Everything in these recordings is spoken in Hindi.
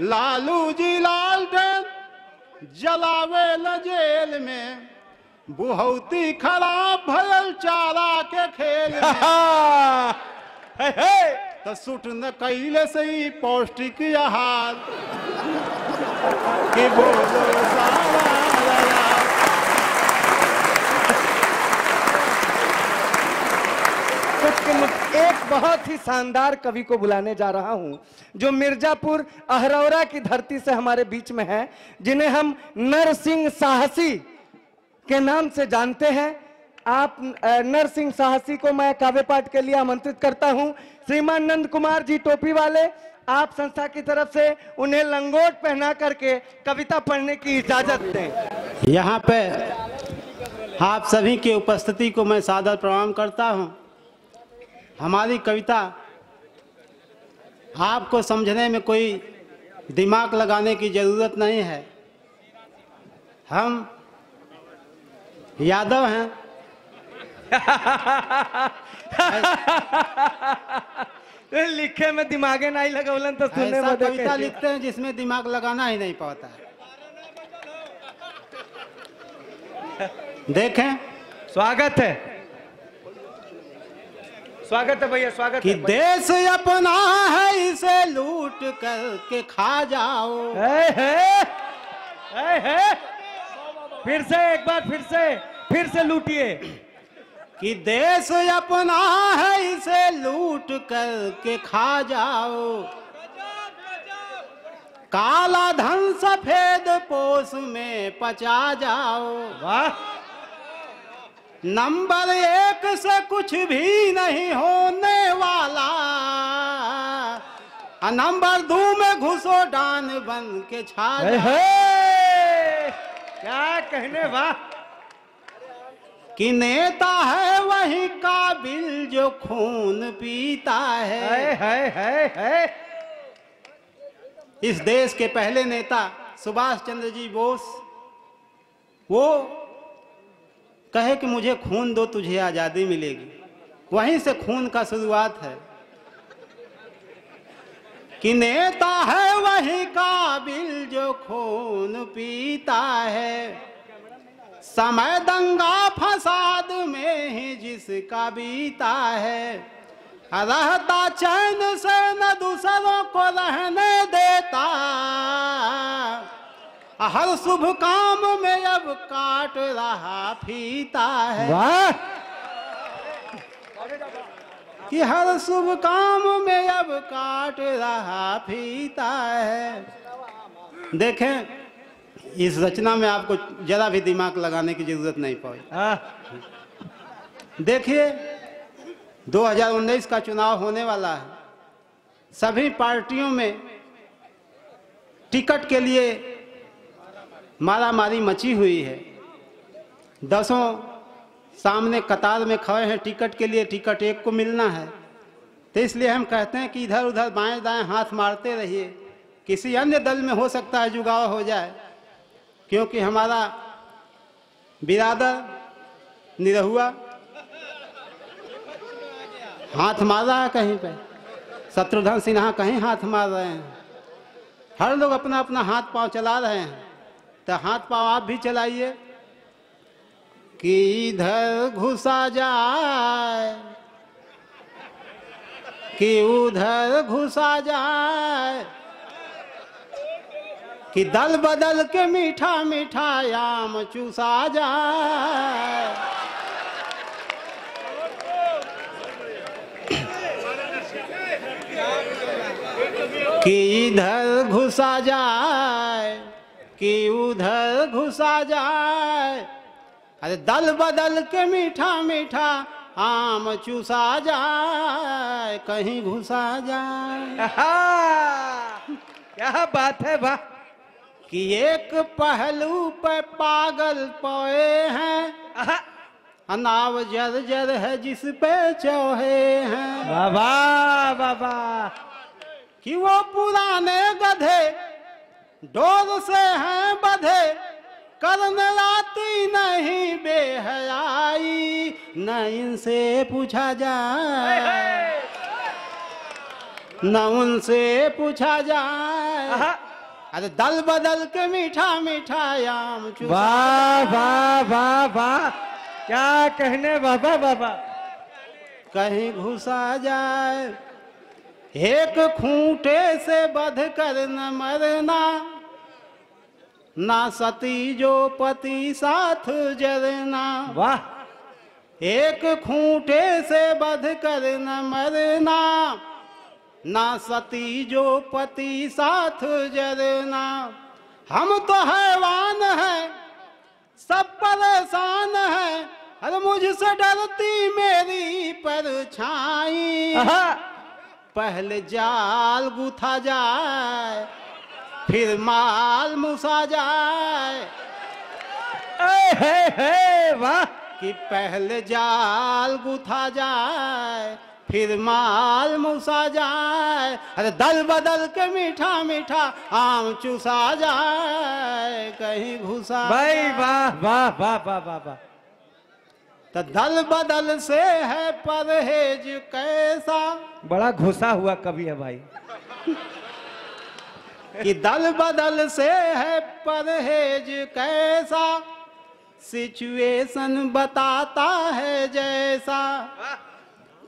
लालू जी लाल जलावे ल जेल में। बुहौती खराब भयल चारा के खेल हे, हे। तो सुट न कैले से ही पौष्टिक आहार। कि बोलो सारा कुछ के मुख- एक बहुत ही शानदार कवि को बुलाने जा रहा हूँ, जो मिर्जापुर अहरौरा की धरती से हमारे बीच में है, जिन्हें हम नरसिंह साहसी के नाम से जानते हैं। आप नरसिंह साहसी को मैं काव्य पाठ के लिए आमंत्रित करता हूँ। श्रीमान नंद कुमार जी टोपी वाले, आप संस्था की तरफ़ से उन्हें लंगोट पहना करके कविता पढ़ने की इजाज़त दें। यहाँ पे आप सभी की उपस्थिति को मैं सादर प्रणाम करता हूँ। हमारी कविता आपको समझने में कोई दिमाग लगाने की ज़रूरत नहीं है। हम यादव हैं। लिखे में दिमागे नहीं लगौलन तो सुनने में कविता लिखते हैं जिसमें दिमाग लगाना ही नहीं पड़ता है। देखें। स्वागत है। स्वागत है भैया स्वागत कि देश अपना है इसे लूट करके खा जाओ। है, है, है, है। फिर से एक बार फिर से फिर से लूटिए। कि देश अपना है इसे लूट करके खा जाओ। काला धन सफ़ेद पोस में पचा जाओ। वाह। नंबर एक से कुछ भी नहीं होने वाला। नंबर दो में घुसो डान बन के छा क्या कहने वाह? कि नेता है वही काबिल जो खून पीता है। है है है है इस देश के पहले नेता सुभाष चंद्र जी बोस वो कहे कि मुझे खून दो, तुझे आज़ादी मिलेगी। वहीं से खून का शुरुआत है। कि नेता है वही काबिल जो खून पीता है। समय दंगा फसाद में ही जिसका बीता है। रहता चैन से न दूसरों को रहने देता। हर शुभ काम में अब काट रहा फीता है। कि हर शुभ काम में अब काट रहा फीता है। देखें इस रचना में आपको जरा भी दिमाग लगाने की ज़रूरत नहीं पड़ी। हाँ, देखिए 2019 का चुनाव होने वाला है। सभी पार्टियों में टिकट के लिए मारामारी मची हुई है। दसों सामने कतार में खड़े हैं। टिकट के लिए टिकट एक को मिलना है। तो इसलिए हम कहते हैं कि इधर उधर बाएँ दाएँ हाथ मारते रहिए। किसी अन्य दल में हो सकता है जुगाव हो जाए। क्योंकि हमारा बिरादर निरहुआ हाथ मार रहा है कहीं पे। शत्रुघ्न सिन्हा कहीं हाथ मार रहे हैं। हर लोग अपना अपना हाथ पाँव चला रहे हैं। तो हाथ पाँव आप भी चलाइए। कि इधर घुसा जाए? कि उधर घुसा जाए? कि दल बदल के मीठा मीठा आम चूसा जाए? कि इधर घुसा जाए? कि उधर घुसा जाए। अरे दल बदल के मीठा मीठा आम चूसा जाए कहीं घुसा जाए। क्या बात है वाह। कि एक पहलू पे पागल पोए हैं। अनाव जर जर है जिस पे चौहे हैं। बाबा वाह। कि वो पुराने गधे डोर से हैं बधे करने आती नहीं बेहयाई न इनसे पूछा जाए। न उनसे पूछा जाए। अरे दल बदल के मीठा मीठा आम चूसा। वाह वाह वाह वाह। क्या कहने बाबा बाबा। कहीं घुसा जाए। एक खूंटे से बध कर न मरना। ना सती जो पति साथ जरना। वाह। एक खूंटे से बध कर न मरना। ना सती जो पति साथ जरना। हम तो हैवान है सब परेशान है अरे मुझसे डरती मेरी परछाई। पहले जाल गुथा जाए फिर माल मुसा जाए। ए, हे, हे, वाह। कि पहले जाल गुथा जाए फिर माल मुसा जाए। अरे दल बदल के मीठा मीठा आम चूसा जाए कहीं घुसा भाई वाह वाह वाह वाह वाह वाह। तो दल बदल से है परहेज कैसा? बड़ा घुसा हुआ कवि है भाई। कि दल बदल से है परहेज कैसा? सिचुएशन बताता है जैसा।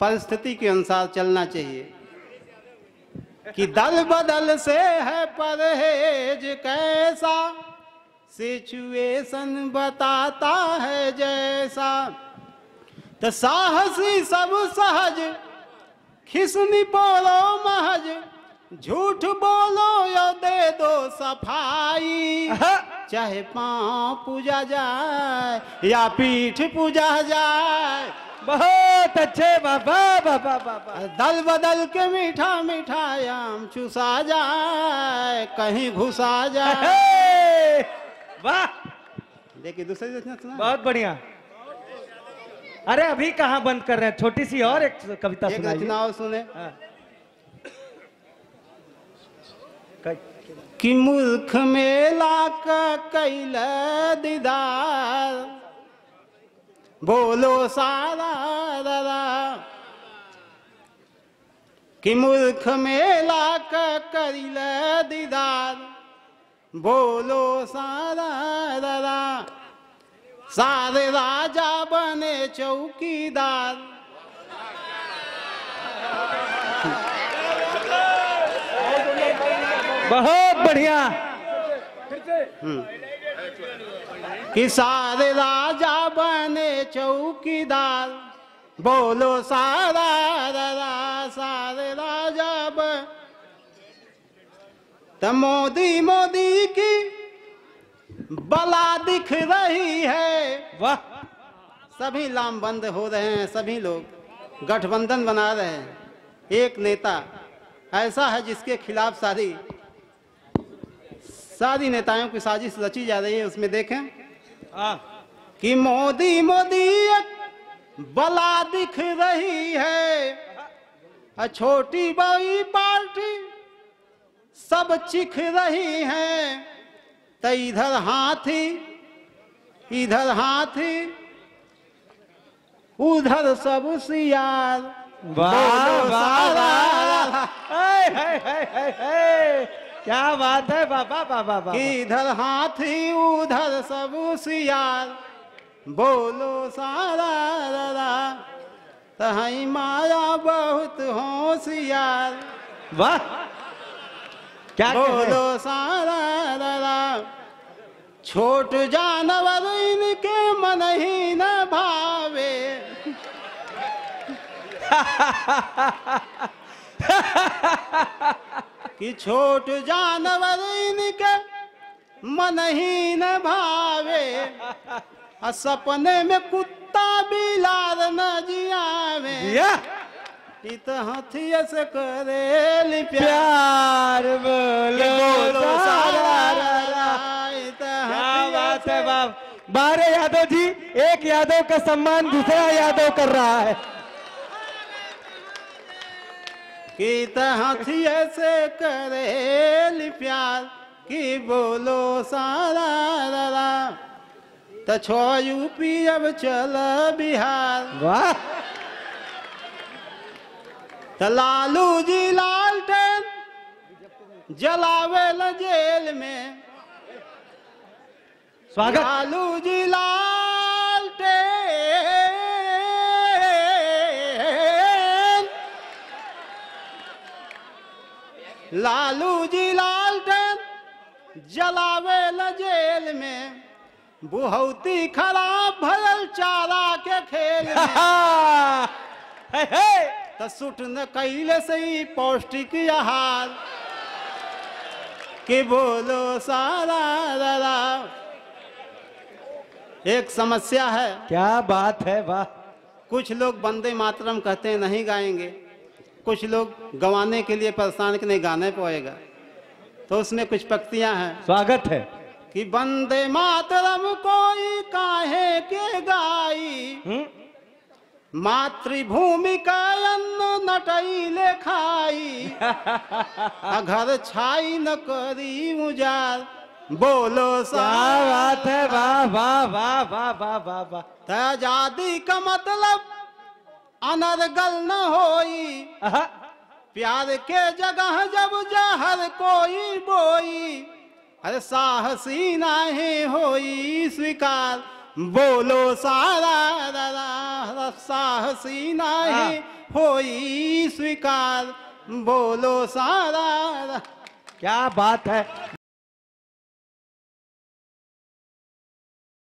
परिस्थिति के अनुसार चलना चाहिए। कि दल बदल से है परहेज कैसा? सिचुएशन बताता है जैसा। तो साहसी सब सहज। खिसनी बोलो महज। झूठ बोलो या दे दो सफ़ाई। चाहे पाँव पूजा जाए या पीठ पूजा जाए। बहुत अच्छे बाबा बाबा बाबा। दल बदल के मीठा मीठा आम चूसा जाए कहीं घुसा जाए। वाह। देखिए दूसरी बहुत बढ़िया। अरे अभी कहाँ बंद कर रहे हैं? छोटी सी और एक कविता एक सुनाइए। सुने। हाँ। क- कि मूर्ख मेला का कैल दीदार बोलो सारा दादा कि मूर्ख मेला का कैल दीदार बोलो सारा दादा सारे राजा बने चौकीदार। बहुत बढ़िया। कि सारे राजा बने चौकीदार। बोलो सारा राजा सारे राजा बन तो मोदी मोदी की बला दिख रही है। वाह। सभी लामबंद हो रहे हैं सभी लोग गठबंधन बना रहे हैं। एक नेता ऐसा है जिसके खिलाफ सारी सारी नेताओं की साजिश रची जा रही है उसमें देखें। कि मोदी मोदी बला दिख रही है। छोटी बड़ी पार्टी सब चिख रही है। तो इधर हाथी इधर हाथी उधर सब सियार। क्या बात है बाबा बाबा बाबा कि इधर हाथी उधर सब सियार। बोलो सारा दादा तहई माया बहुत होशियार वाह। क्या बोलो सारा दादा छोट जानवर इनके मन ही न भावे। कि छोट जानवर इनके मन ही न भावे। आ सपने में कुत्ता बिलार न जियावे। इत हथिया से करे प्यार प्यार बोलो सारा हथिया बात है बाप बारे यादव जी एक यादव का सम्मान दूसरा यादव कर रहा है। कि हथिया से करे प्यार कि बोलो सारा रा तो छो यूपी अब चल बिहार। वाह। तो लालू जी लालटेन जलावे ल जेल में। स्वागत। लालू जी लालटेन लालू जी लालटेन जलावे ल जेल में। बुहौती खराब भयल चारा के खेल। त सुट न कैले सही पौष्टिक आहार। कि बोलो सारा दादा एक समस्या है। क्या बात है वाह। कुछ लोग बंदे मातरम कहते हैं नहीं गाएँगे। कुछ लोग गवाने के लिए परेशान कि नहीं गाने पाएगा। तो उसमें कुछ पक्तियाँ हैं। स्वागत है। कि बंदे मातरम कोई काहे के गाई? मातृभूमि का अन्न नटैले खाई। आ घर छाई न करी उजार बोलो क्या बात है? वाह वाह वाह वाह वाह वाह वाह। आज़ादी का मतलब अनर्गल न होई। प्यार के जगह जब जहर कोई बोई अरे साहसी नहीं होई स्वीकार। बोलो सारा दादा साहसी नहीं होई स्वीकार। बोलो सारा क्या बात है?